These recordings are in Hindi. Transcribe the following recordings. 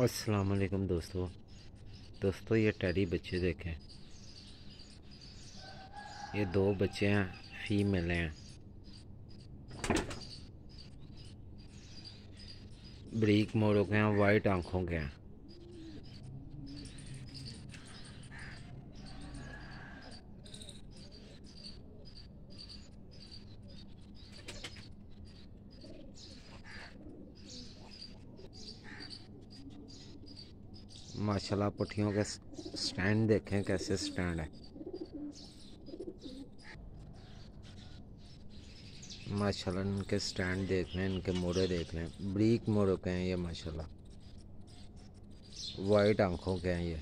अस्सलाम वालेकुम दोस्तों। दोस्तों, ये टैडी बच्चे देखें। ये दो बच्चे हैं, फीमेल हैं। ब्रीक मोरों के हैं, वाइट आँखों के हैं। माशाल्लाह पुठियों के स्टैंड देखें कैसे स्टैंड है। माशाल्लाह इनके स्टैंड देख लें, इनके मोड़े देख लें। ब्रीक मोड़ों के हैं ये माशाल्लाह। वाइट आँखों के हैं ये।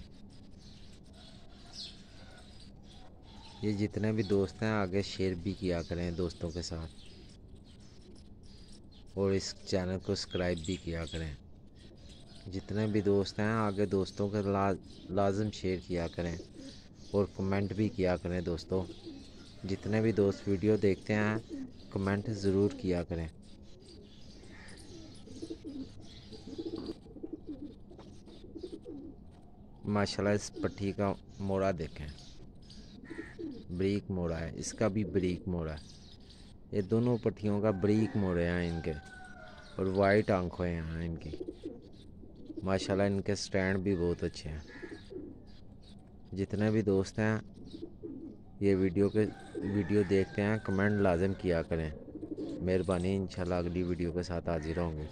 ये जितने भी दोस्त हैं, आगे शेयर भी किया करें दोस्तों के साथ। और इस चैनल को सब्सक्राइब भी किया करें। जितने भी दोस्त हैं आगे दोस्तों के ला, लाजम शेयर किया करें और कमेंट भी किया करें दोस्तों। जितने भी दोस्त वीडियो देखते हैं कमेंट ज़रूर किया करें। माशाल्लाह इस पट्टी का मोड़ा देखें। ब्रीक मोड़ा है इसका भी ब्रीक मोड़ा है। ये दोनों पट्टियों का ब्रीक मोड़े हैं इनके और वाइट आँखें हैं इनकी। माशाल्लाह इनके स्टैंड भी बहुत अच्छे हैं। जितने भी दोस्त हैं, ये वीडियो के, वीडियो देखते हैं, कमेंट लाजम किया करें। मेहरबानी, इंशाल्लाह अगली वीडियो के साथ हाजिर होंगे।